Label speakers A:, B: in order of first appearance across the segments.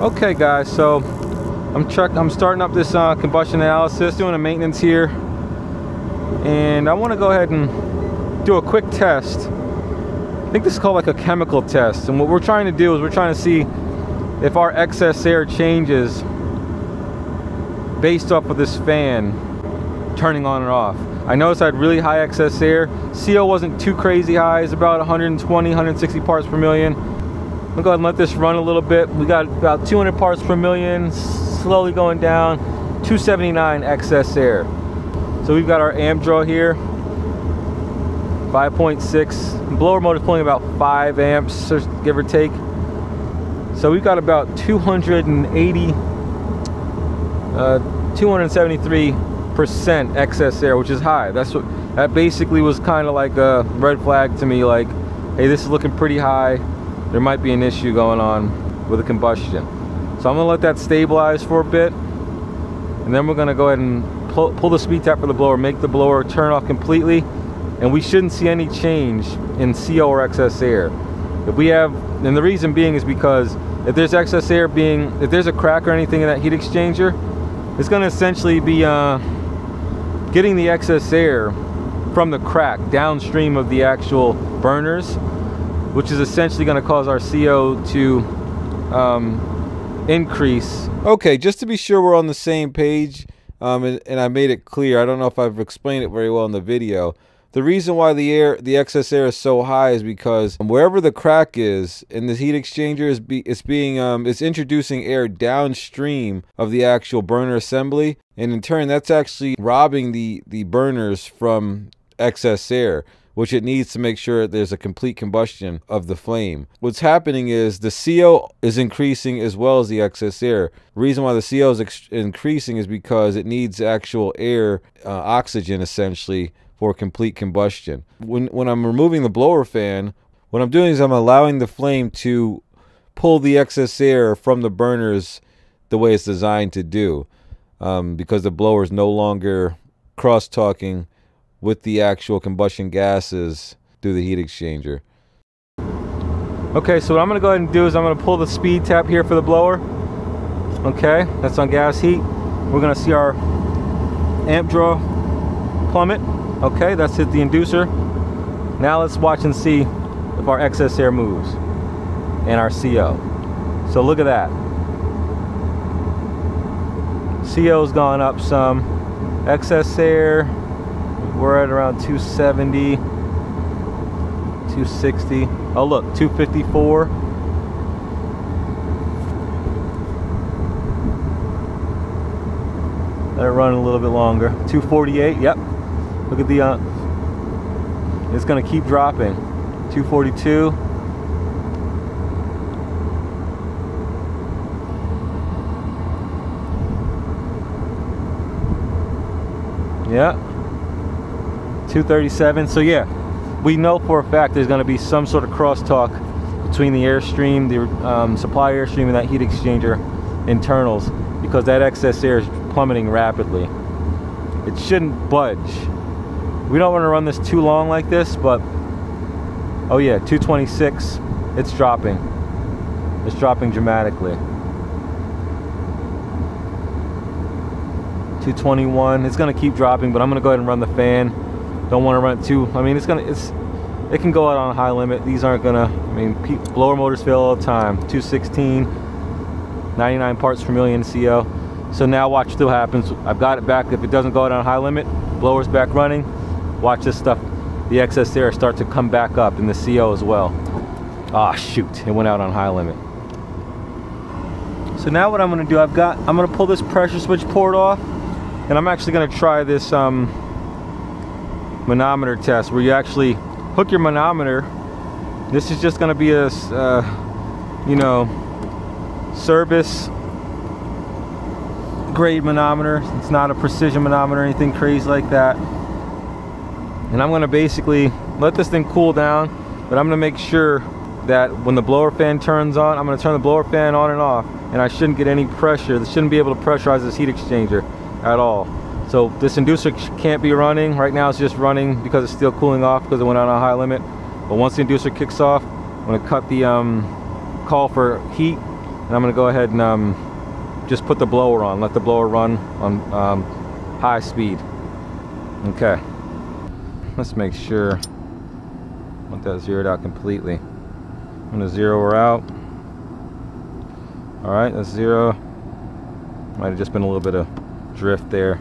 A: Okay guys, so I'm check I'm starting up this uh, combustion analysis, doing a maintenance here. And I want to go ahead and do a quick test. I think this is called like a chemical test. And what we're trying to do is we're trying to see if our excess air changes based off of this fan turning on and off. I noticed I had really high excess air. CO wasn't too crazy high, it's about 120, 160 parts per million. We'll go ahead and let this run a little bit. We got about 200 parts per million, slowly going down, 279 excess air. So we've got our amp draw here, 5.6. Blower motor pulling about 5 amps, give or take. So we've got about 280, uh, 273 percent excess air, which is high. That's what that basically was kind of like a red flag to me. Like, hey, this is looking pretty high. There might be an issue going on with the combustion. So I'm gonna let that stabilize for a bit, and then we're gonna go ahead and pull, pull the speed tap for the blower, make the blower turn off completely, and we shouldn't see any change in CO or excess air. If we have, and the reason being is because if there's excess air being, if there's a crack or anything in that heat exchanger, it's going to essentially be uh, getting the excess air from the crack downstream of the actual burners, which is essentially going to cause our CO to um, increase. Okay, just to be sure we're on the same page, um, and, and I made it clear, I don't know if I've explained it very well in the video. The reason why the air, the excess air is so high is because wherever the crack is in the heat exchanger is be, it's being um, it's introducing air downstream of the actual burner assembly, and in turn that's actually robbing the the burners from excess air which it needs to make sure there's a complete combustion of the flame. What's happening is the CO is increasing as well as the excess air. Reason why the CO is increasing is because it needs actual air, uh, oxygen essentially, for complete combustion. When, when I'm removing the blower fan, what I'm doing is I'm allowing the flame to pull the excess air from the burners the way it's designed to do um, because the blower is no longer cross-talking with the actual combustion gases through the heat exchanger. Okay, so what I'm gonna go ahead and do is I'm gonna pull the speed tap here for the blower. Okay, that's on gas heat. We're gonna see our amp draw plummet. Okay, that's hit the inducer. Now let's watch and see if our excess air moves and our CO. So look at that. CO's gone up some. Excess air, we're at around 270, 260. Oh look, 254. Let it run a little bit longer. 248, yep. Look at the, uh, it's gonna keep dropping. 242. Yeah. 237. So yeah, we know for a fact there's gonna be some sort of crosstalk between the airstream, the um, supply airstream and that heat exchanger internals because that excess air is plummeting rapidly. It shouldn't budge we don't want to run this too long like this, but oh yeah, 226, it's dropping. It's dropping dramatically. 221, it's gonna keep dropping, but I'm gonna go ahead and run the fan. Don't want to run it too, I mean, it's gonna, it's, it can go out on a high limit. These aren't gonna, I mean, blower motors fail all the time. 216, 99 parts per million CO. So now watch what happens. I've got it back. If it doesn't go out on a high limit, blower's back running watch this stuff, the excess air start to come back up in the CO as well. Ah, oh, shoot, it went out on high limit. So now what I'm gonna do, I've got, I'm gonna pull this pressure switch port off and I'm actually gonna try this um, manometer test where you actually hook your manometer. This is just gonna be a, uh, you know, service grade manometer. It's not a precision manometer or anything crazy like that and I'm gonna basically let this thing cool down but I'm gonna make sure that when the blower fan turns on I'm gonna turn the blower fan on and off and I shouldn't get any pressure this shouldn't be able to pressurize this heat exchanger at all so this inducer can't be running right now it's just running because it's still cooling off because it went on a high limit but once the inducer kicks off I'm gonna cut the um, call for heat And I'm gonna go ahead and um, just put the blower on, let the blower run on um, high speed. Okay. Let's make sure I want that zeroed out completely. I'm gonna zero her out. All right, that's zero. Might have just been a little bit of drift there.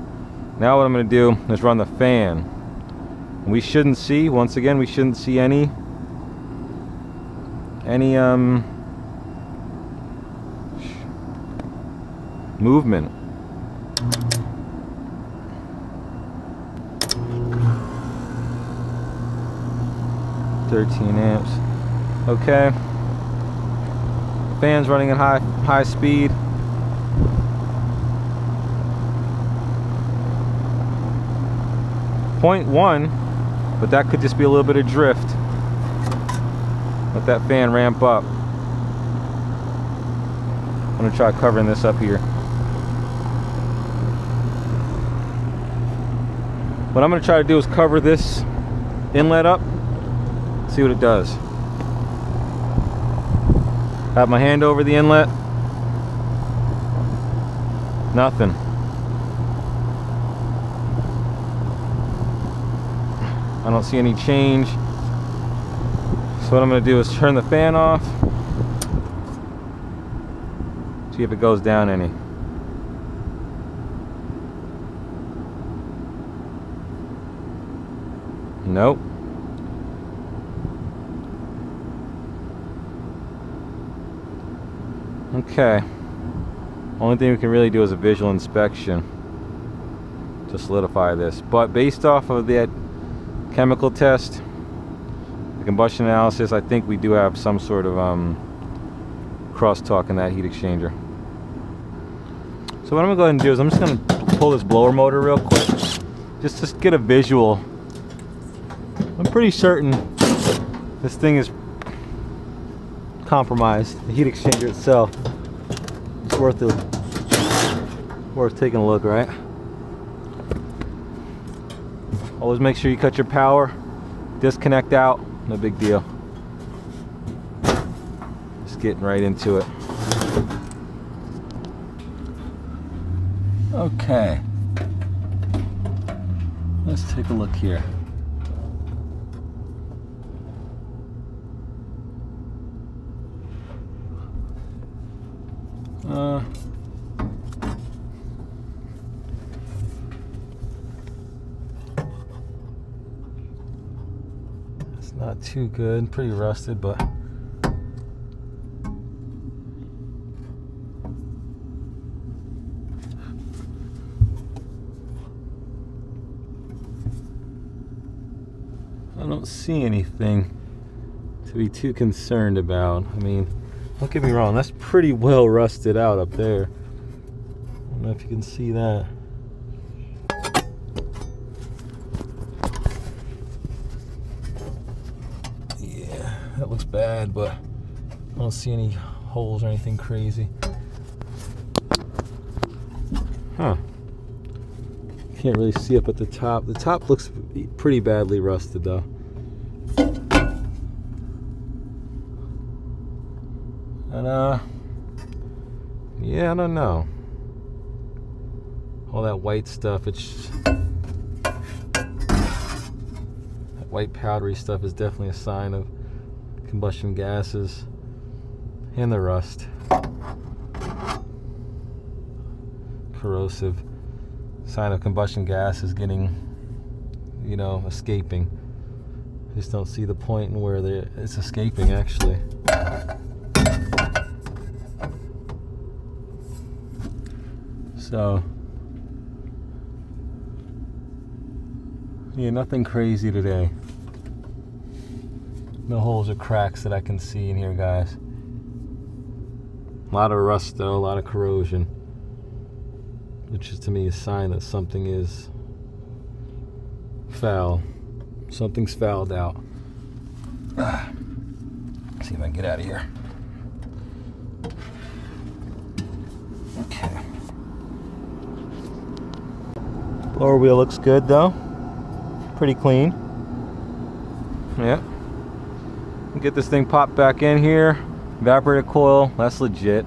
A: Now what I'm gonna do is run the fan. We shouldn't see, once again, we shouldn't see any, any um, movement. Thirteen amps. Okay. Fans running at high high speed. Point one, but that could just be a little bit of drift. Let that fan ramp up. I'm gonna try covering this up here. What I'm gonna try to do is cover this inlet up, see what it does. Have my hand over the inlet. Nothing. I don't see any change. So what I'm gonna do is turn the fan off. See if it goes down any. Nope. Okay. Only thing we can really do is a visual inspection to solidify this. But based off of that chemical test, the combustion analysis, I think we do have some sort of um, crosstalk in that heat exchanger. So what I'm gonna go ahead and do is I'm just gonna pull this blower motor real quick, just to get a visual. I'm pretty certain this thing is compromised. The heat exchanger itself. It's worth it, worth taking a look, right? Always make sure you cut your power, disconnect out, no big deal. Just getting right into it. Okay. Let's take a look here. Uh, it's not too good, pretty rusted, but I don't see anything to be too concerned about. I mean, don't get me wrong, that's pretty well rusted out up there. I don't know if you can see that. Yeah, that looks bad, but I don't see any holes or anything crazy. Huh. Can't really see up at the top. The top looks pretty badly rusted though. And uh yeah, I don't know. All that white stuff, it's that white powdery stuff is definitely a sign of combustion gases and the rust. Corrosive sign of combustion gas is getting, you know, escaping. I just don't see the point in where it's escaping actually. So, yeah, nothing crazy today. No holes or cracks that I can see in here, guys. A lot of rust, though, a lot of corrosion. Which is to me a sign that something is foul. Something's fouled out. Ah. See if I can get out of here. Okay. Blower wheel looks good though. Pretty clean. Yeah. Get this thing popped back in here. Evaporator coil, that's legit.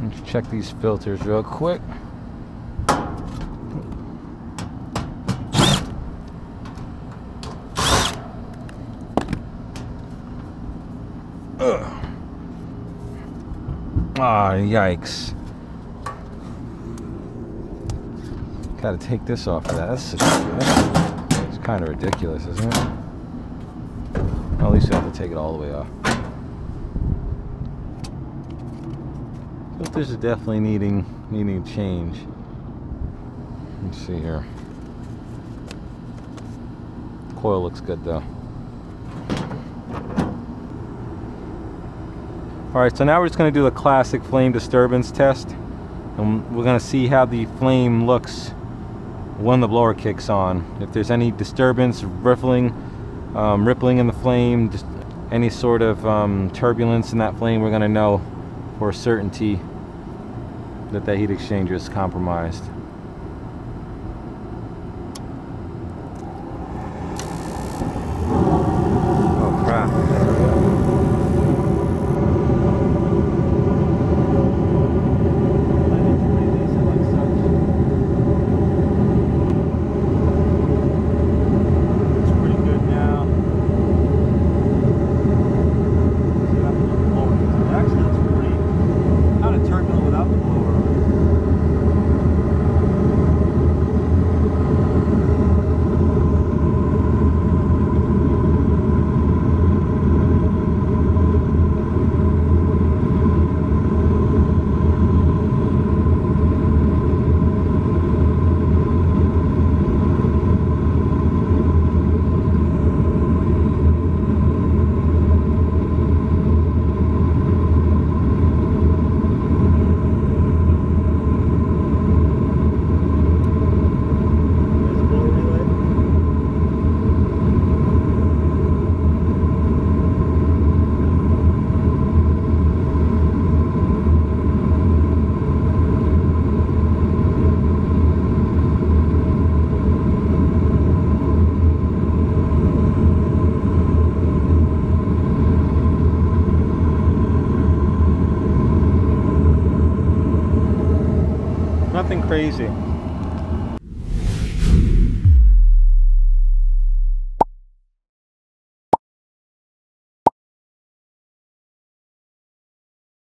A: Let's check these filters real quick. Ah, yikes. Gotta take this off of that. That's, that's kind of ridiculous, isn't it? At least you have to take it all the way off. Filters are definitely needing needing change. Let's see here. Coil looks good though. Alright, so now we're just going to do the classic flame disturbance test. And we're going to see how the flame looks when the blower kicks on. If there's any disturbance, rippling, um, rippling in the flame, just any sort of um, turbulence in that flame, we're going to know for certainty that that heat exchanger is compromised. Oh crap. It's pretty good now. See how the blower is. It actually looks pretty kind of turbulent without the blower on. There's a blower relay. Nothing crazy.